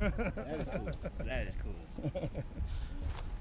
that is cool. That is cool.